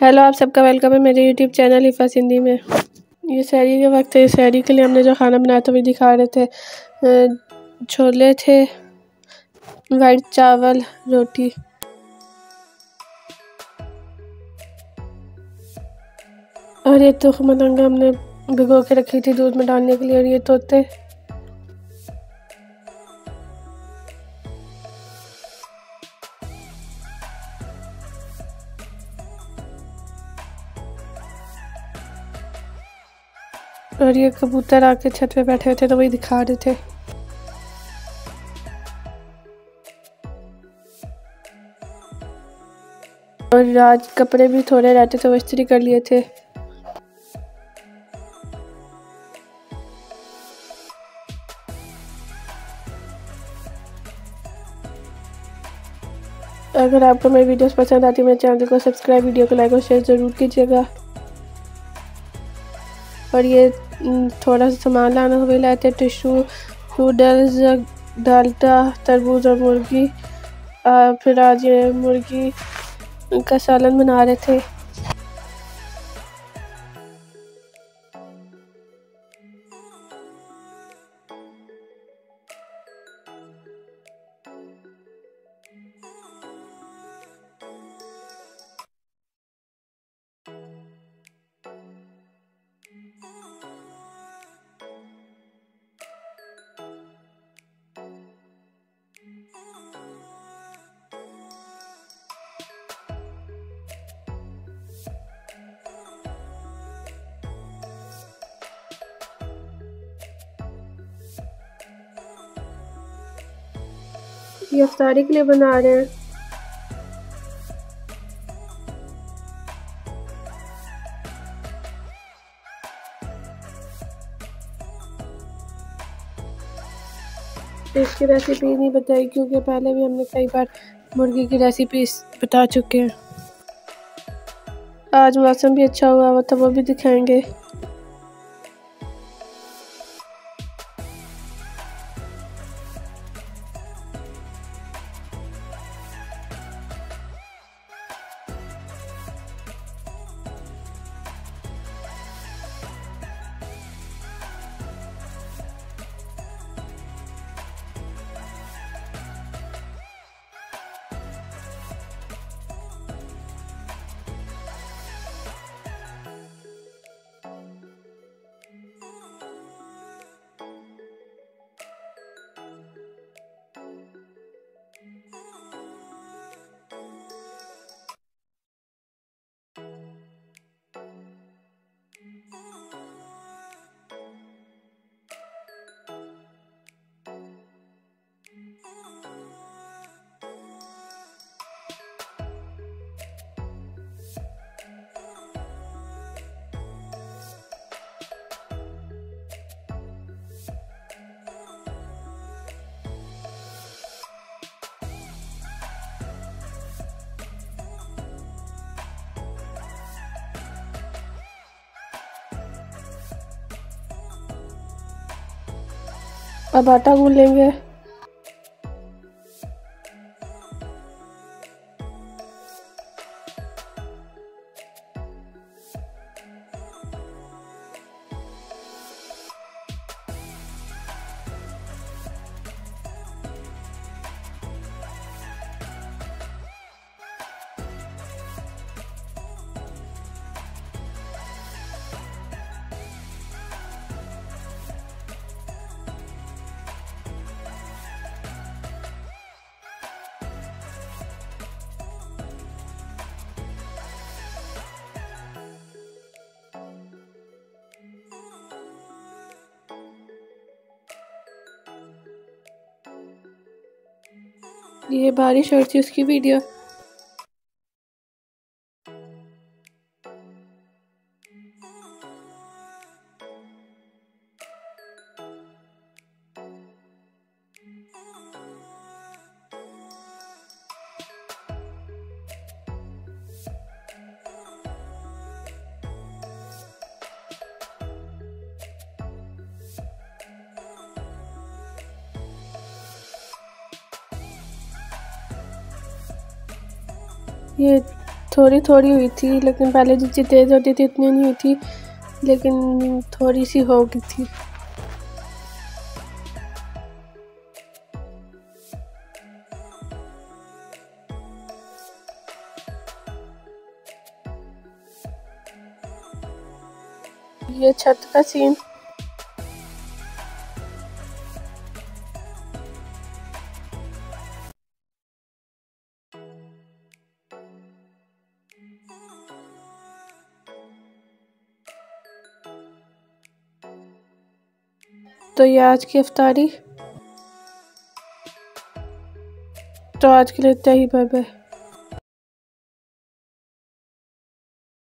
Hello आप सबका welcome है मेरे यूट्यूब चैनल हिफा सिंधी में। ये शहरी के वक्त है शहरी के लिए हमने जो खाना बनाया था वही दिखा रहे थे। छोले थे वाइट चावल, रोटी। और ये तो मलंगा हमने भिगो के रखी थी दूध में डालने के लिए, और ये तोते। और ये कबूतर आके छत पे बैठे हुए थे तो वही दिखा रहे थे। और आज कपड़े भी थोड़े रहते थे वो इस्त्री कर लिए थे। अगर आपको मेरी वीडियोस पसंद आती है, मेरे चैनल को सब्सक्राइब, वीडियो को लाइक और शेयर ज़रूर कीजिएगा। और ये थोड़ा सा सामान लाना लाए थे टिशू नूडल्स डालटा तरबूज और मुर्गी। फिर आज मुर्गी का सालन बना रहे थे। ये अफ्तारी के लिए बना रहे हैं। इसकी रेसिपी नहीं बताई, क्योंकि पहले भी हमने कई बार मुर्गी की रेसिपी बता चुके हैं। आज मौसम भी अच्छा हुआ हुआ था, वो भी दिखाएँगे। अब आटा गूंद लेंगे। ये बारिश और थी उसकी वीडियो। ये थोड़ी थोड़ी हुई थी, लेकिन पहले जितनी तेज़ होती थी इतनी नहीं हुई थी, लेकिन थोड़ी सी हो गई थी। ये छत का सीन तो ये आज की अफ्तारी तो आज के लिए इतना ही बाय बाय